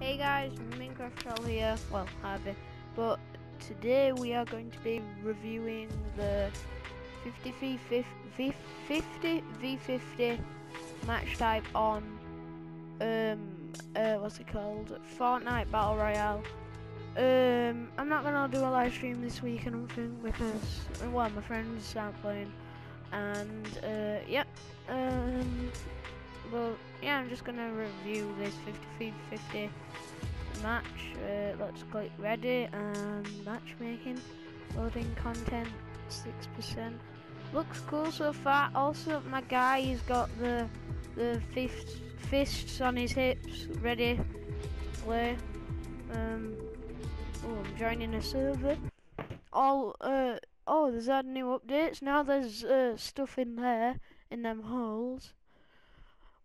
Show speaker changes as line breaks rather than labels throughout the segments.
Hey guys, Minecraft Troll here, well Harvey, but today we are going to be reviewing the 50 v 50 v50 match type on um uh what's it called? Fortnite Battle Royale. Um, I'm not gonna do a live stream this week, I don't think, because well my friends aren't playing, and uh yeah, um, well yeah, I'm just gonna review this 50-50 match. Uh, let's click ready and matchmaking. Loading content, 6%. Looks cool so far. Also, my guy, he's got the the fists, fists on his hips, ready to play. Um, oh, I'm joining a server. All, uh, oh, there's had new updates. Now there's uh, stuff in there, in them holes.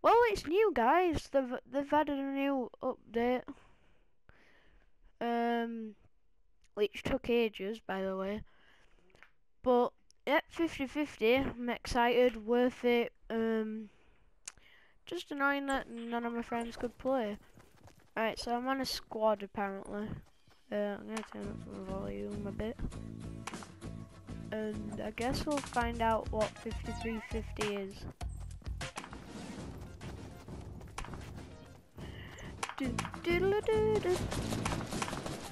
Well, it's new, guys. They've they've added a new update um, which took ages, by the way. But yep, 50-50. I'm excited, worth it. Um, just annoying that none of my friends could play. Alright, so I'm on a squad apparently. Uh, I'm gonna turn up the volume a bit. And I guess we'll find out what 5350 is. Do, do, do,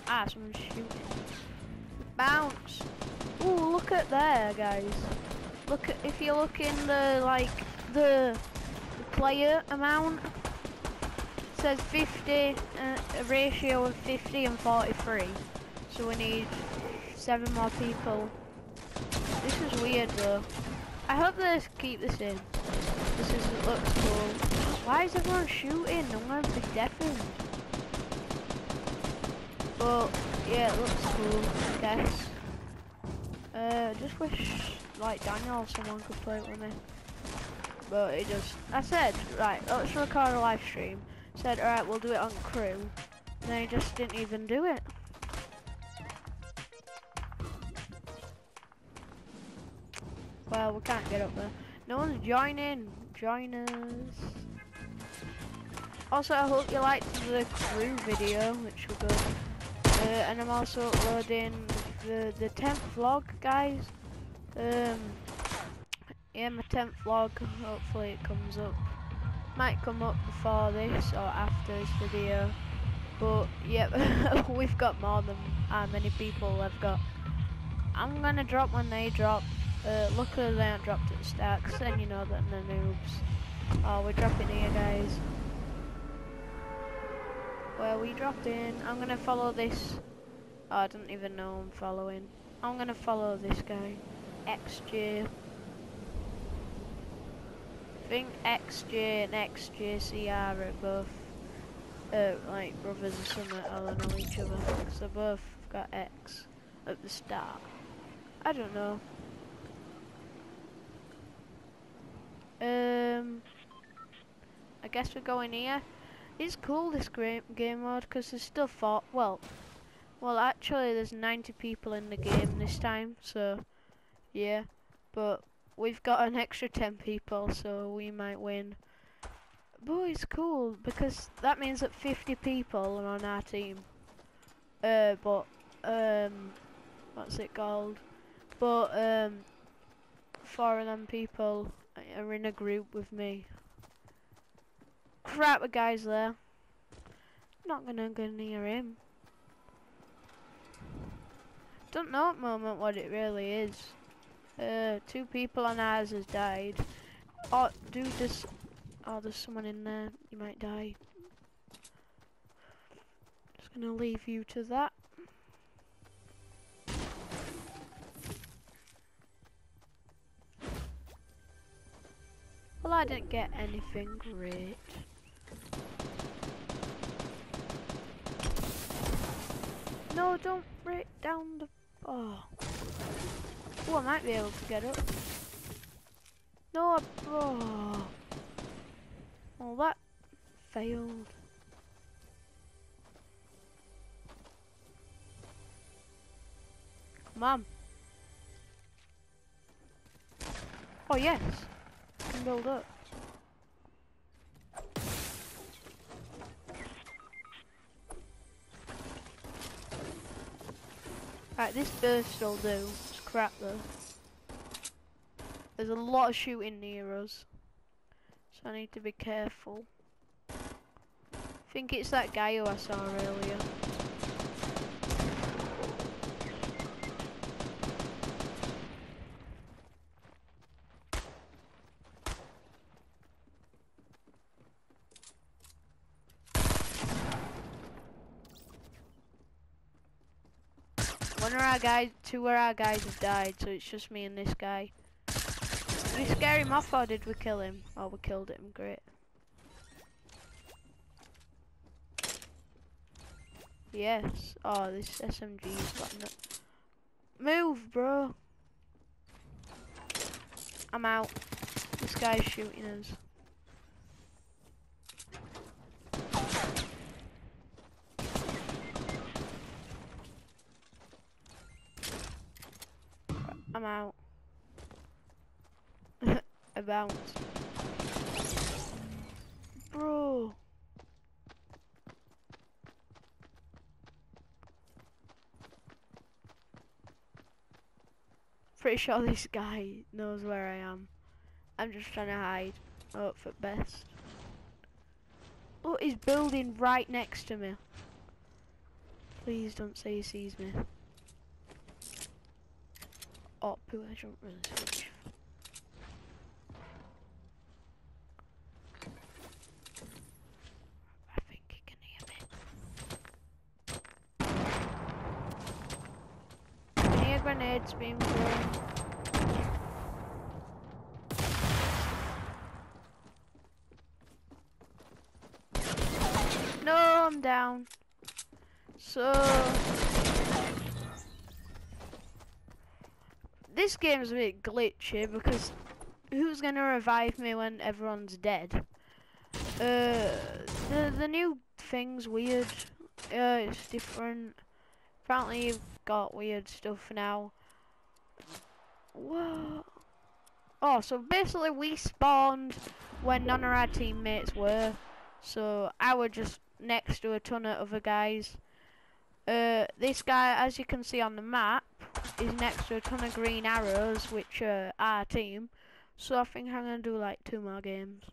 Ah, someone's shooting. Bounce. Ooh, look at there, guys. Look at if you look in the like the, the player amount. It says 50, uh, a ratio of 50 and 43. So we need seven more people. This is weird though. I hope they keep this in. This is looks cool. Why is everyone shooting? I'm gonna be deafened. But yeah, it looks cool, I guess. Uh, just wish like Daniel or someone could play it with me. But it just, I said, right, let's record a live stream. Said, alright, we'll do it on crew. And then he just didn't even do it. Well, we can't get up there. No one's joining. Join us. Also, I hope you liked the crew video, which will go uh, and I'm also uploading the the 10th vlog, guys. Um, yeah, my 10th vlog. Hopefully it comes up. Might come up before this or after this video. But yep, we've got more than how many people I've got. I'm gonna drop when they drop. Uh, luckily they aren't dropped at the start, cause then you know that they're noobs. Oh, we're dropping here, guys where we dropped in. I'm gonna follow this. Oh, I don't even know I'm following. I'm gonna follow this guy. XJ. I think XJ and XJCR are both uh, like brothers or something, I don't know each other. Because they both got X at the start. I don't know. Um, I guess we're going here. It's cool this game mode because there's still four. Well, well actually there's 90 people in the game this time, so yeah. But we've got an extra 10 people, so we might win. But it's cool because that means that 50 people are on our team. Uh, but um, what's it called? But um, four of them people are in a group with me crap, a guy's there. Not gonna go near him. Don't know at the moment what it really is. Uh, two people on ours has died. Oh, dude, this. Oh, there's someone in there. You might die. Just gonna leave you to that. Well, I didn't get anything great. No, don't break down the... Oh. Oh, I might be able to get up. No, I... Oh. Well, that failed. Come on. Oh, yes. I can build up. Right, this burst will do. It's crap though. There's a lot of shooting near us. So I need to be careful. I think it's that guy who I saw earlier. One of our guys, two of our guys have died, so it's just me and this guy. Did we scare him off or did we kill him? Oh, we killed him, great. Yes. Oh, this SMG's got no... Move, bro. I'm out. This guy's shooting us. Out. I bounced. Bro. Pretty sure this guy knows where I am. I'm just trying to hide. Hope for best. Look, he's building right next to me. Please don't say he sees me. Up, who I don't really switch. I think he can hear me. Grenades being thrown. No, I'm down. So this game's a bit glitchy because who's gonna revive me when everyone's dead? Uh, the the new thing's weird. Uh, it's different. Apparently, you've got weird stuff now. What? Oh, so basically we spawned when none of our teammates were. So I was just next to a ton of other guys. Uh, this guy, as you can see on the map, is next to a ton of green arrows, which are our team. So I think I'm gonna do like two more games.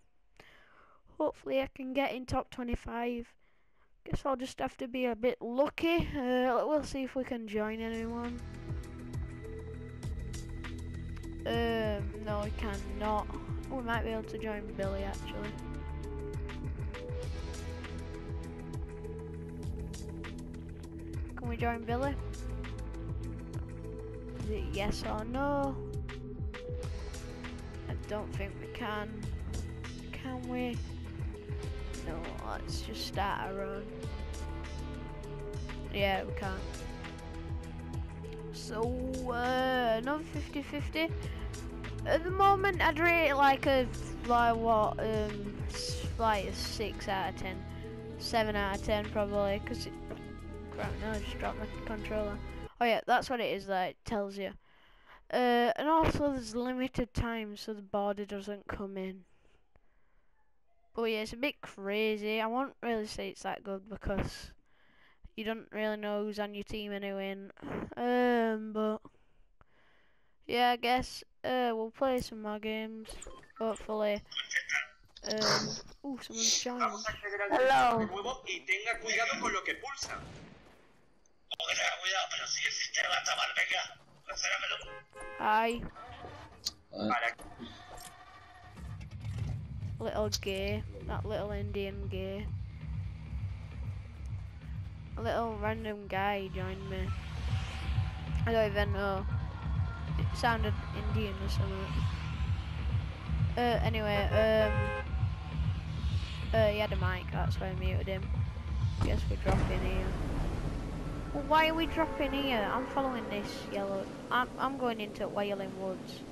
Hopefully I can get in top 25. Guess I'll just have to be a bit lucky. Uh, we'll see if we can join anyone. Um, no, we cannot. We might be able to join Billy actually. Can we join Billy? Is it yes or no? I don't think we can. Can we? No, let's just start our own. Yeah, we can't. So, uh, another 50-50. At the moment, I'd rate it like a, like what, um, like a 6 out of 10. 7 out of 10 probably, because it, crap, no, I just dropped my controller. Oh yeah, that's what it is that it tells you. Uh, and also there's limited time so the border doesn't come in. But yeah, it's a bit crazy. I won't really say it's that good because you don't really know who's on your team anyway. Um, but yeah, I guess uh, we'll play some more games. Hopefully. Um, oh, someone's joined. Hello.
Y tenga cuidado con lo que pulsa. cuidado, pero si el sistema está mal, venga,
Hi,
Para
little gay. That little Indian gay. A little random guy joined me. I don't even know. It sounded Indian or something. Uh, anyway, um, uh, he had a mic, that's why I muted him. Guess we're dropping here. Well, why are we dropping here? I'm following this yellow. I'm, I'm going into Wailing Woods.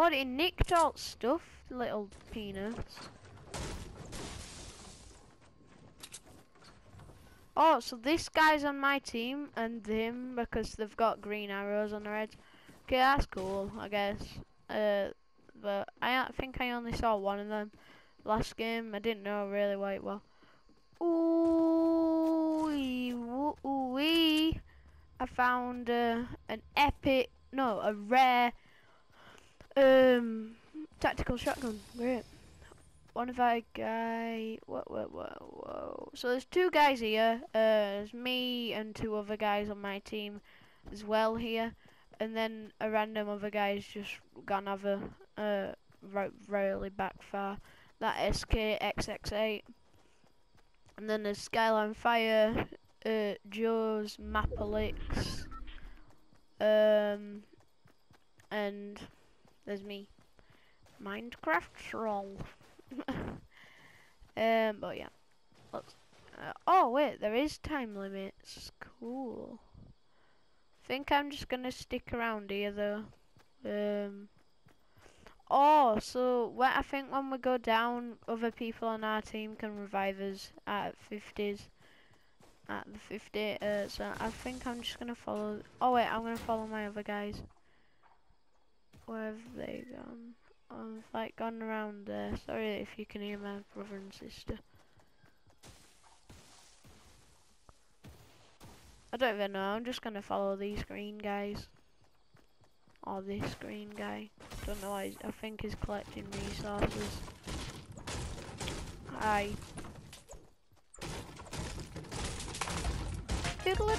God, he nicked all stuff, little peanuts. Oh, so this guy's on my team and him because they've got green arrows on their heads. Okay, that's cool, I guess. Uh, but I think I only saw one of them last game. I didn't know really what it was. Ooh, ooh. I found uh, an epic, no, a rare um, tactical shotgun. Great. One of our guy. Whoa, whoa, whoa, whoa. So there's two guys here. Uh, there's me and two other guys on my team as well here, and then a random other guy's just gone over uh, right, really back far. That SKXX8. And then there's Skyline Fire, uh, Joe's Mapalix, um, and there's me, Minecraft troll. um, but yeah, let's. Uh, oh wait, there is time limits. Cool. Think I'm just gonna stick around here though. Um. Oh, so when, I think when we go down, other people on our team can revive us at 50s. At the 50, uh, so I think I'm just gonna follow. Oh wait, I'm gonna follow my other guys. Where have they gone? I've like gone around there. Sorry if you can hear my brother and sister. I don't even know. I'm just gonna follow these green guys. Or this green guy. Don't know. why, I think he's collecting resources. Hi. Diddle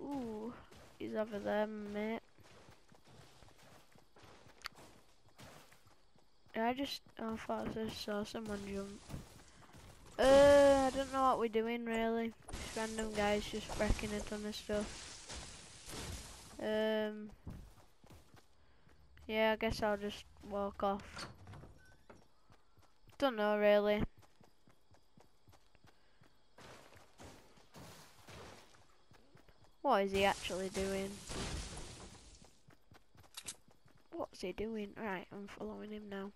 Ooh, he's over there, mate. I just, oh, I thought I saw someone jump. Uh, I don't know what we're doing really. Just random guys just wrecking it on of stuff. Um, yeah, I guess I'll just walk off. Don't know really. What is he actually doing? What's he doing? Right, I'm following him now.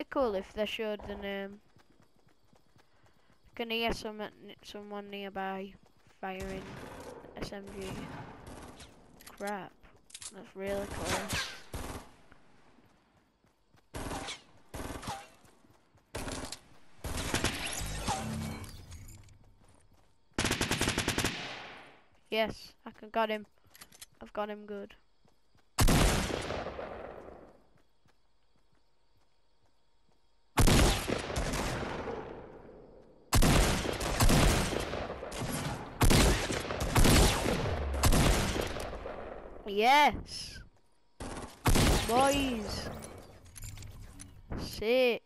It'd cool if they showed the name. Can hear some someone nearby firing SMG. Crap, that's really cool. Yes, I can got him. I've got him good. Yes! Boys! Sick!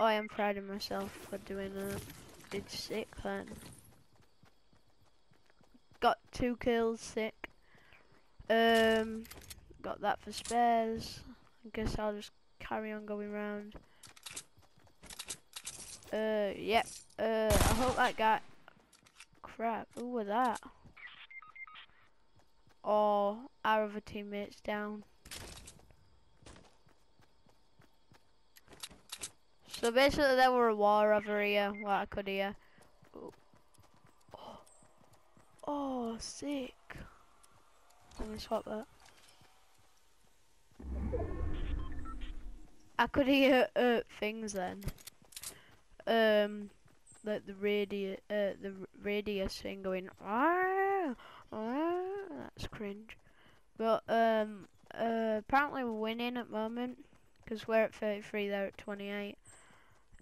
I am proud of myself for doing that. It's sick then got two kills, sick. Um, got that for spares. I guess I'll just carry on going round. Uh, yep. Uh, I hope that guy. Crap, who was that? Oh, our other teammates down. So basically there were a war over here, what I could hear. Oh, sick. Let me swap that. I could hear uh, things then. Um, like the radio, uh, the radius thing going. Ah, ah, that's cringe. But um, uh, apparently we're winning at the moment because we're at 33, they're at 28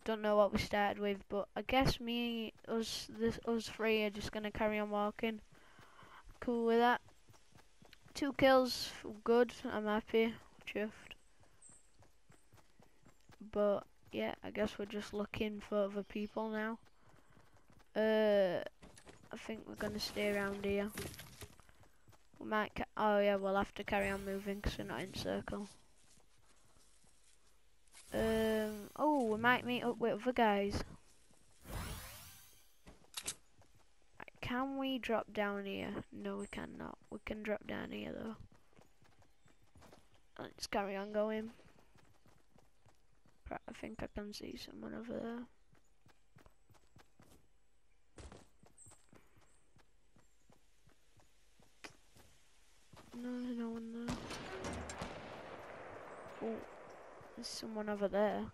don't know what we started with, but I guess me, us, this, us three are just gonna carry on walking. Cool with that. Two kills, good. I'm happy, chuffed. But yeah, I guess we're just looking for other people now. Uh, I think we're gonna stay around here. We might. oh yeah, we'll have to carry on moving because we're not in circle. Um, might meet up with other guys. Can we drop down here? No, we cannot. We can drop down here though. Let's carry on going. Right, I think I can see someone over there. No, there's no one there. Oh, there's someone over there.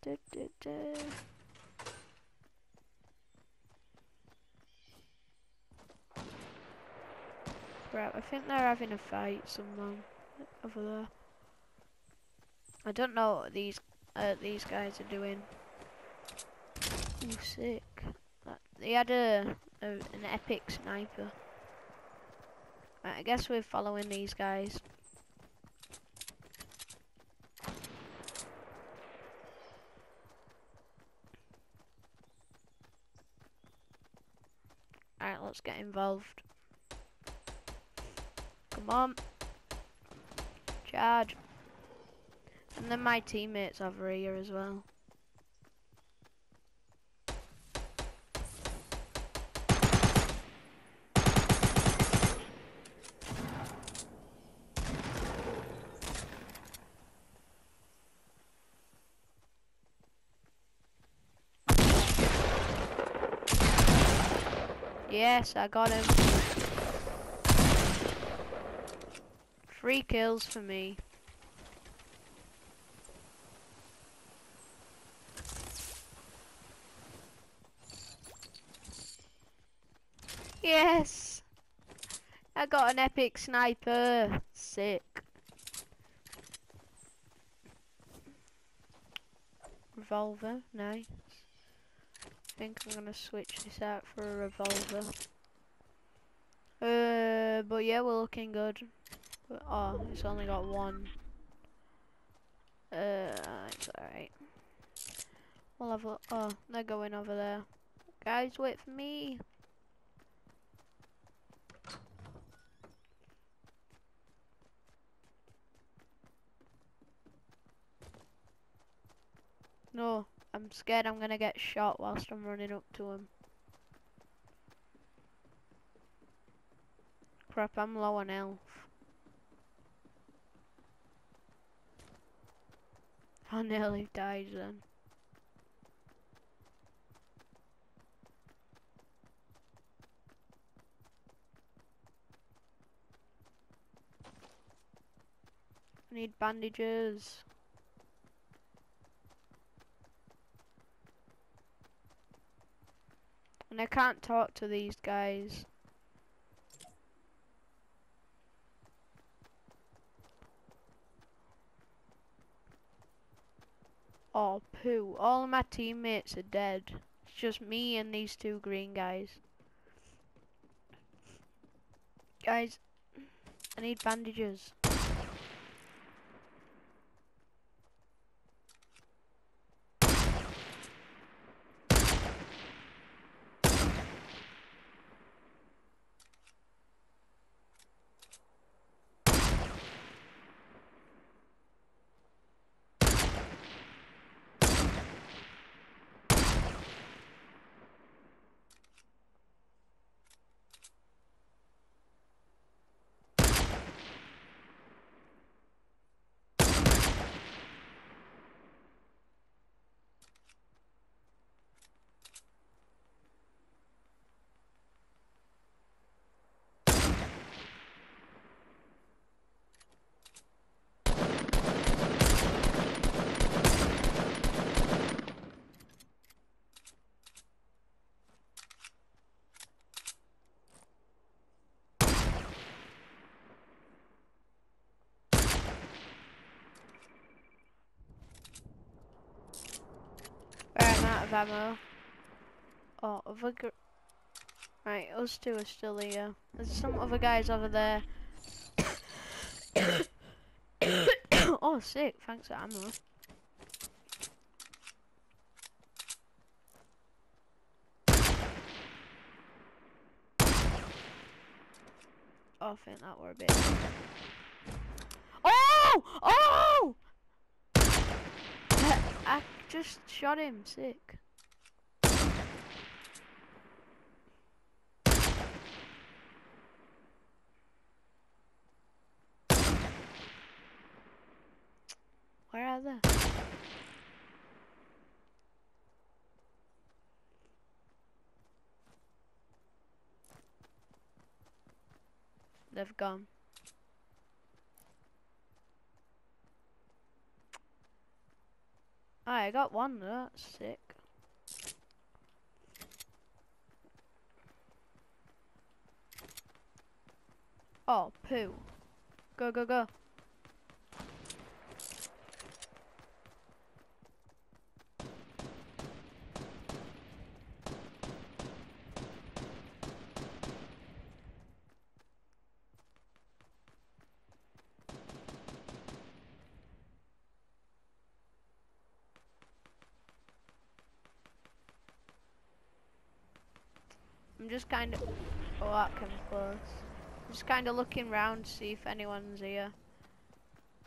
Du, du, du. Right, I think they're having a fight, someone over there. I don't know what these uh, these guys are doing. Ooh, sick. That, they had a, a an epic sniper. Right, I guess we're following these guys. Alright, let's get involved. Come on. Charge. And then my teammates over here as well. Yes, I got him. Three kills for me. Yes! I got an epic sniper. Sick. Revolver, nice. Think I'm gonna switch this out for a revolver. Uh, but yeah, we're looking good. Oh, it's only got one. Uh, it's alright. We'll have a, oh, they're going over there. Guys, wait for me. No, I'm scared I'm gonna get shot whilst I'm running up to him. Crap, I'm low on health. I nearly died then. I need bandages. And I can't talk to these guys. Oh, poo. All of my teammates are dead. It's just me and these two green guys. Guys, I need bandages. Right, I'm out Oh, of ammo. Oh, other Right, us two are still here. There's some other guys over there. oh, sick. Thanks for ammo. Oh, I think that were a bit. Oh! Oh! I just shot him, sick. Where are they? Gone. I got one, that's sick. Oh, poo. Go, go, go. Just kind of. Oh, that came close. I'm just kind of looking round to see if anyone's here.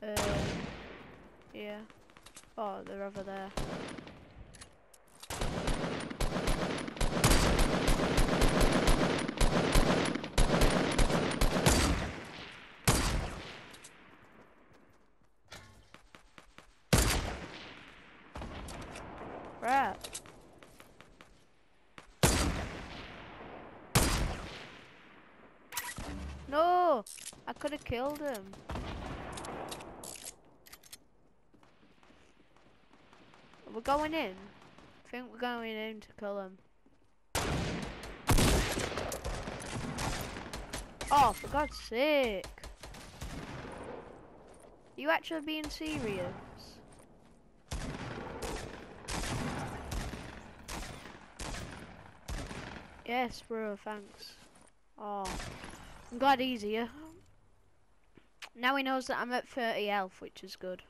Uh, yeah. Oh, they're over there. Right. No! I could have killed him. We're going in. I think we're going in to kill him. Oh, for God's sake. you actually being serious? Yes, bro, thanks. Oh. I'm glad he's here. Now he knows that I'm at 30 health, which is good.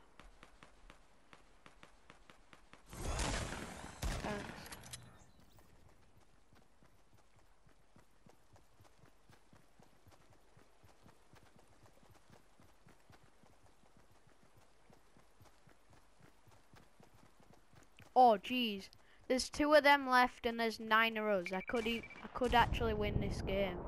Thanks. Oh, jeez. There's two of them left and there's nine of us. I could e I could actually win this game.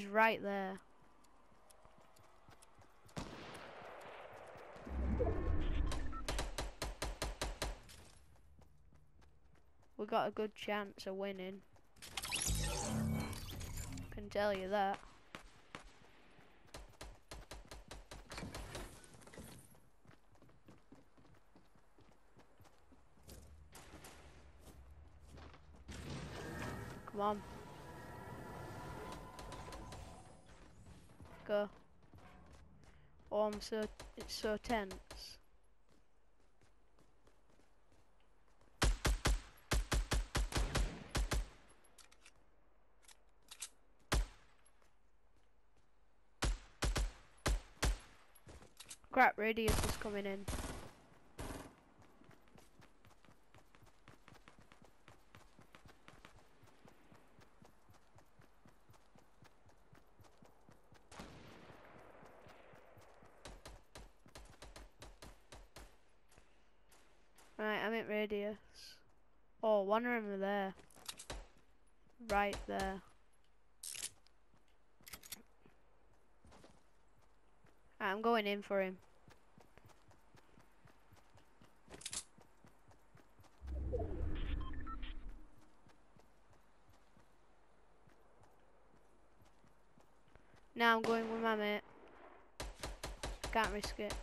He's right there. We got a good chance of winning. Can tell you that. Come on. Oh, I'm so, it's so tense. Crap, radius is coming in. Right, I'm at radius. Oh, one of there. Right there. I'm going in for him. Now I'm going with my mate. Can't risk it.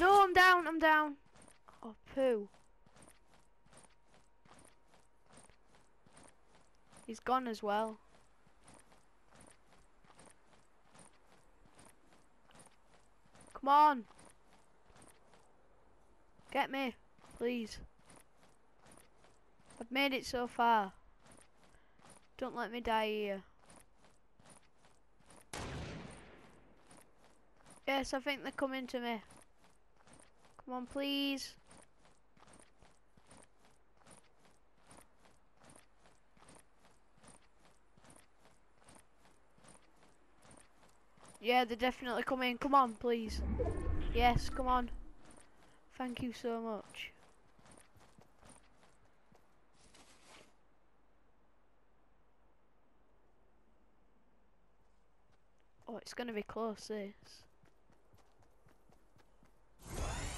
No, I'm down, I'm down. Oh, poo. He's gone as well. Come on. Get me, please. I've made it so far. Don't let me die here. Yes, I think they're coming to me. Come on, please. Yeah, they're definitely coming. Come on, please. Yes, come on. Thank you so much. Oh, it's going to be close, this.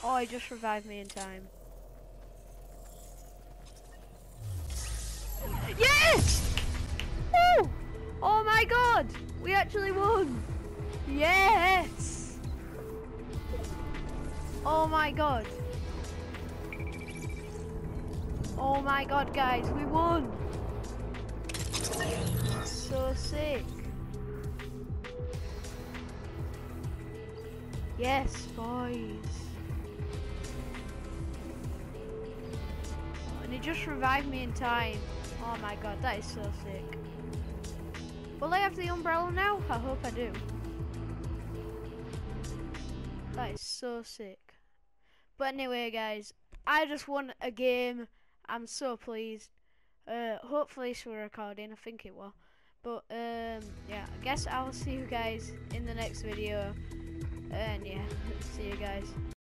Oh, he just revived me in time. Yes! Woo! Oh my god! We actually won! Yes! Oh my god. Oh my god, guys, we won! So sick. Yes, boys. It just revived me in time. Oh my god, that is so sick. Will I have the umbrella now? I hope I do. That is so sick. But anyway, guys, I just won a game. I'm so pleased. Uh, hopefully it's for recording. I think it will. But um, yeah, I guess I'll see you guys in the next video. And yeah, see you guys.